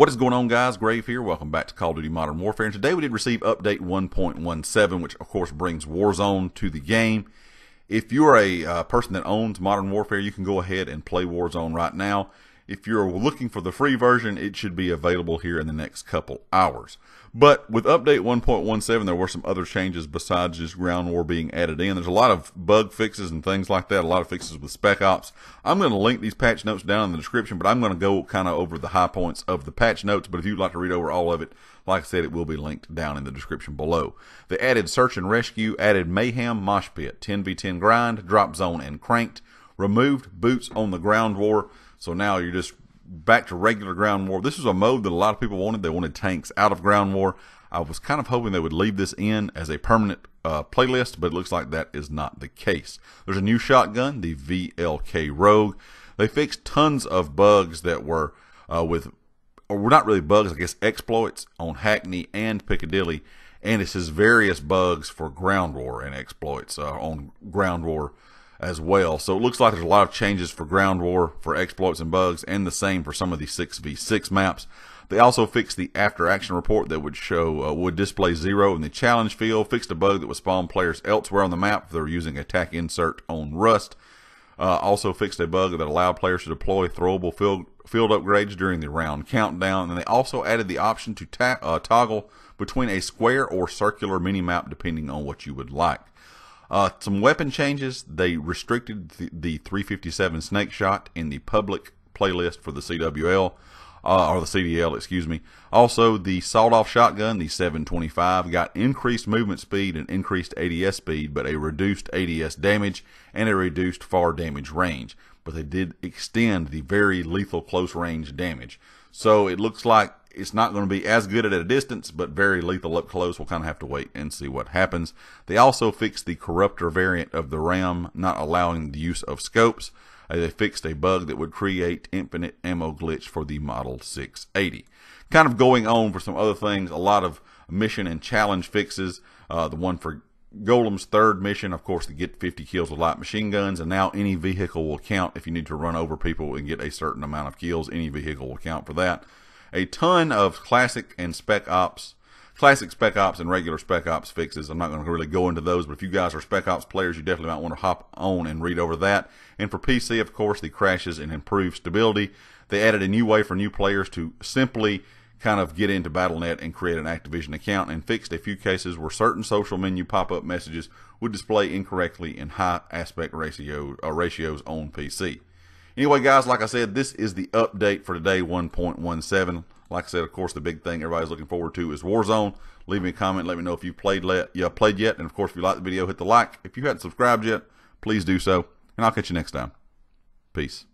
What is going on, guys? Grave here. Welcome back to Call of Duty Modern Warfare. And today we did receive update 1.17, which of course brings Warzone to the game. If you're a uh, person that owns Modern Warfare, you can go ahead and play Warzone right now. If you're looking for the free version, it should be available here in the next couple hours. But with update 1.17, there were some other changes besides just ground war being added in. There's a lot of bug fixes and things like that, a lot of fixes with Spec Ops. I'm going to link these patch notes down in the description, but I'm going to go kind of over the high points of the patch notes. But if you'd like to read over all of it, like I said, it will be linked down in the description below. They added search and rescue, added mayhem, mosh pit, 10v10 grind, drop zone, and cranked, removed boots on the ground war. So now you're just back to regular ground war. This was a mode that a lot of people wanted. They wanted tanks out of ground war. I was kind of hoping they would leave this in as a permanent uh, playlist, but it looks like that is not the case. There's a new shotgun, the VLK Rogue. They fixed tons of bugs that were uh, with, or were not really bugs, I guess exploits on Hackney and Piccadilly, and it says various bugs for ground war and exploits uh, on ground war as well. So it looks like there's a lot of changes for ground war, for exploits and bugs, and the same for some of the 6v6 maps. They also fixed the after action report that would show uh, would display zero in the challenge field. Fixed a bug that would spawn players elsewhere on the map if they were using attack insert on Rust. Uh, also fixed a bug that allowed players to deploy throwable field, field upgrades during the round countdown. And they also added the option to ta- uh, toggle between a square or circular minimap depending on what you would like. Uh, some weapon changes. They restricted the, the 357 snake shot in the public playlist for the CWL. Uh, or the CDL, excuse me. Also, the sawed-off shotgun, the 725, got increased movement speed and increased ADS speed, but a reduced ADS damage and a reduced far damage range. But they did extend the very lethal close range damage. So it looks like it's not going to be as good at a distance, but very lethal up close. We'll kind of have to wait and see what happens. They also fixed the corruptor variant of the RAM, not allowing the use of scopes. Uh, they fixed a bug that would create infinite ammo glitch for the Model 680. Kind of going on for some other things, a lot of mission and challenge fixes. Uh, the one for Golem's third mission, of course, to get 50 kills with light machine guns, and now any vehicle will count if you need to run over people and get a certain amount of kills. Any vehicle will count for that a ton of classic and spec ops, classic spec ops and regular spec ops fixes. I'm not going to really go into those, but if you guys are spec ops players, you definitely might want to hop on and read over that. And for PC, of course, the crashes and improved stability. They added a new way for new players to simply kind of get into BattleNet and create an Activision account and fixed a few cases where certain social menu pop-up messages would display incorrectly in high aspect ratio, uh, ratios on PC. Anyway, guys, like I said, this is the update for today, 1.17. Like I said, of course, the big thing everybody's looking forward to is Warzone. Leave me a comment. Let me know if you played, let, yeah, played yet. And, of course, if you like the video, hit the like. If you haven't subscribed yet, please do so. And I'll catch you next time. Peace.